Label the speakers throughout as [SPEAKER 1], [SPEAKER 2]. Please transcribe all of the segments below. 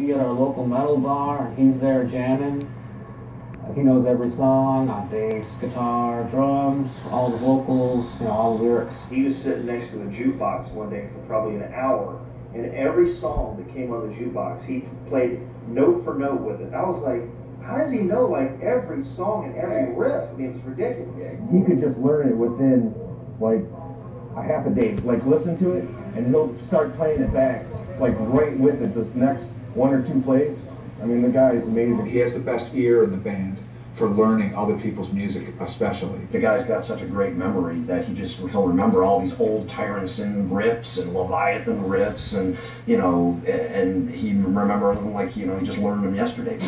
[SPEAKER 1] Be at our local metal bar, and he's there jamming. He knows every song on bass, guitar, drums, all the vocals, you know, all the lyrics.
[SPEAKER 2] He was sitting next to a jukebox one day for probably an hour, and every song that came on the jukebox, he played note for note with it. I was like, how does he know like every song and every riff? I mean, it's ridiculous.
[SPEAKER 3] He could just learn it within like a half a day. Like listen to it, and he'll start playing it back like right with it. This next one or two plays. I mean, the guy is amazing.
[SPEAKER 4] He has the best ear in the band for learning other people's music, especially.
[SPEAKER 5] The guy's got such a great memory that he just he'll remember all these old Tyronson riffs and Leviathan riffs, and you know, and he remember them like you know he just learned them yesterday.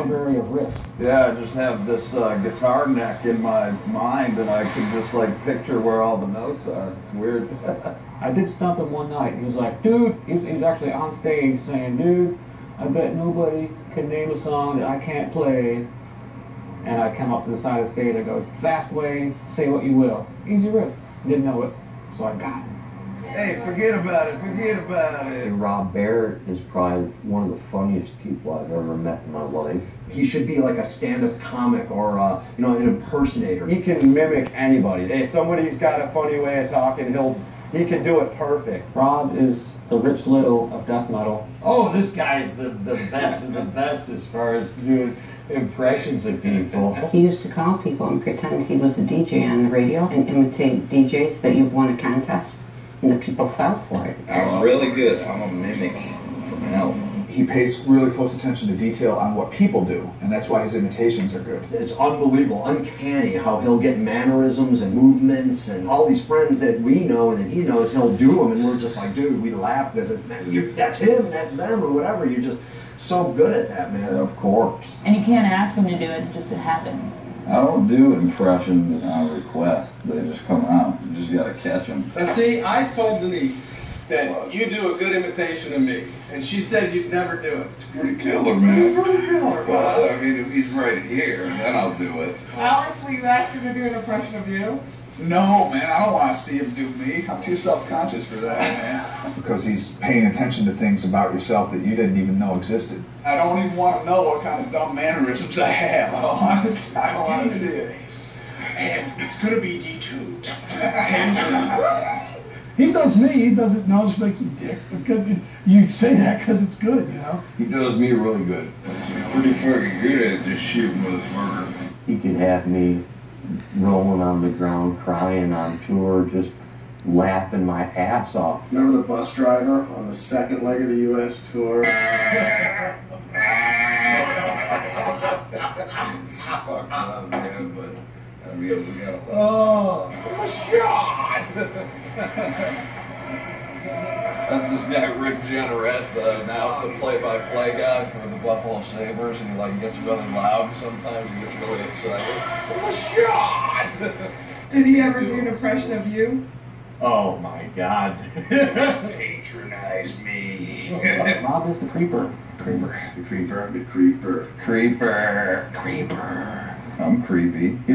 [SPEAKER 1] Library of riffs.
[SPEAKER 6] Yeah, I just have this uh, guitar neck in my mind, and I can just like picture where all the notes are. It's weird.
[SPEAKER 1] I did stump him one night. He was like, dude, he's, he's actually on stage saying, dude, I bet nobody can name a song that I can't play. And I come up to the side of the stage, I go, fast way, say what you will. Easy riff. Didn't know it, so I got it.
[SPEAKER 6] Hey, forget about it. Forget about it.
[SPEAKER 7] And Rob Barrett is probably one of the funniest people I've ever met in my life.
[SPEAKER 5] He should be like a stand-up comic or uh, you know an impersonator.
[SPEAKER 8] He can mimic anybody. If somebody's got a funny way of talking, he'll he can do it perfect.
[SPEAKER 1] Rob is the Rich Little of death metal.
[SPEAKER 9] Oh, this guy's the, the best of the best as far as doing impressions of people.
[SPEAKER 10] He used to call people and pretend he was a DJ on the radio and imitate DJs that you've won a contest, and the people fell for it.
[SPEAKER 11] I'm really good. I'm a mimic from hell.
[SPEAKER 4] He pays really close attention to detail on what people do, and that's why his imitations are good.
[SPEAKER 5] It's unbelievable, uncanny how he'll get mannerisms and movements and all these friends that we know and that he knows, he'll do them, and we're just like, dude, we laugh because man, you, that's him, that's them, or whatever. You're just so good at that, man.
[SPEAKER 6] Of course.
[SPEAKER 12] And you can't ask him to do it, it just it happens.
[SPEAKER 6] I don't do impressions on request. They just come out. You just gotta catch them.
[SPEAKER 13] Now see, I told Denise that you do a good imitation of me, and she said you'd never do it.
[SPEAKER 11] It's pretty killer, man.
[SPEAKER 13] Pretty killer.
[SPEAKER 11] Well, I mean, if he's right here, then I'll do it.
[SPEAKER 13] Alex, will you ask him to do an impression of you?
[SPEAKER 4] No, man, I don't want to see him do me. I'm too self-conscious for that, man. Because he's paying attention to things about yourself that you didn't even know existed. I don't even want to know what kind of dumb mannerisms I have. I don't want to. I don't want to see it.
[SPEAKER 13] And it's gonna be detuned.
[SPEAKER 14] He does me. He does it. know it's like you dick. Because you say that because it's good, you know.
[SPEAKER 9] He does me really good.
[SPEAKER 11] Pretty fucking good at this shit, motherfucker.
[SPEAKER 7] He could have me rolling on the ground, crying on tour, just laughing my ass off.
[SPEAKER 3] Remember the bus driver on the second leg of the U.S. tour?
[SPEAKER 11] Fuck up, man, but I mean, we got
[SPEAKER 9] Oh, shot! That's this guy Rick Jeanneret, uh, now the play-by-play guy for the Buffalo Sabres, and he like gets really loud sometimes. He gets really excited. Oh, shot!
[SPEAKER 13] Did he ever do an impression of you?
[SPEAKER 9] Oh my God!
[SPEAKER 11] patronize me.
[SPEAKER 1] Rob is the creeper.
[SPEAKER 9] Creeper.
[SPEAKER 11] The creeper. The creeper.
[SPEAKER 9] Creeper. Creeper. I'm creepy. He